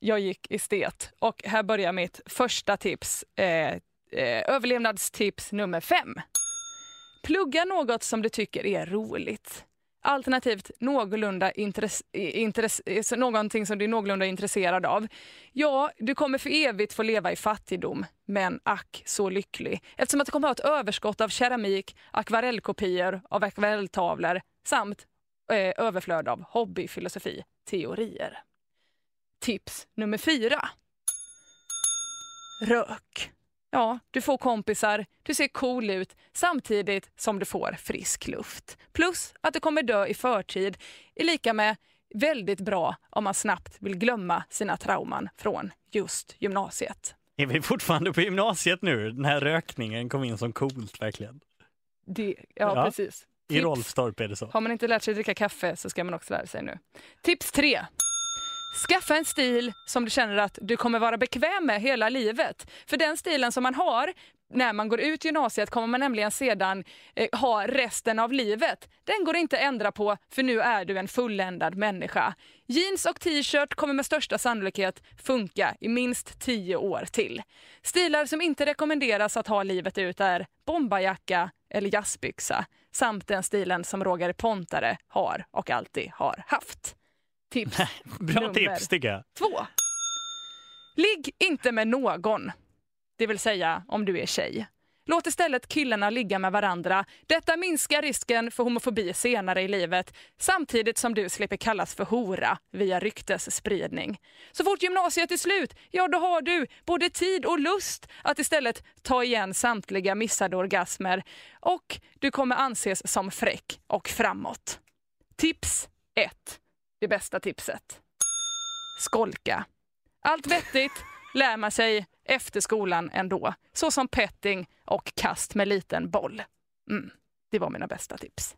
jag gick estet. Och här börjar mitt första tips. Eh, eh, överlevnadstips nummer fem. Plugga något som du tycker är roligt. Alternativt någorlunda intress, intress, någonting som du är någorlunda intresserad av. Ja, du kommer för evigt få leva i fattigdom, men ack så lycklig. Eftersom att du kommer ha ett överskott av keramik, akvarellkopior av akvarelltavlor samt eh, överflöd av hobbyfilosofi, teorier. Tips nummer fyra. Rök. Ja, du får kompisar, du ser cool ut samtidigt som du får frisk luft. Plus att du kommer dö i förtid är lika med väldigt bra om man snabbt vill glömma sina trauman från just gymnasiet. Är vi fortfarande på gymnasiet nu? Den här rökningen kom in som coolt verkligen. Det, ja, ja, precis. I Rolfstorp är det så. Har man inte lärt sig dricka kaffe så ska man också lära sig nu. Tips tre. Skaffa en stil som du känner att du kommer vara bekväm med hela livet. För den stilen som man har när man går ut gymnasiet kommer man nämligen sedan eh, ha resten av livet. Den går inte att ändra på för nu är du en fulländad människa. Jeans och t-shirt kommer med största sannolikhet funka i minst tio år till. Stilar som inte rekommenderas att ha livet ut är bombarjacka eller jazzbyxa samt den stilen som Roger Pontare har och alltid har haft. Tips Bra tips tycker jag. Två. Ligg inte med någon. Det vill säga om du är tjej. Låt istället killarna ligga med varandra. Detta minskar risken för homofobi senare i livet samtidigt som du slipper kallas för hora via ryktesspridning. Så fort gymnasiet är slut, ja då har du både tid och lust att istället ta igen samtliga missade orgasmer och du kommer anses som fräck och framåt. Tips 1 det bästa tipset. Skolka. Allt vettigt lär man sig efter skolan ändå. Så som petting och kast med liten boll. Mm, det var mina bästa tips.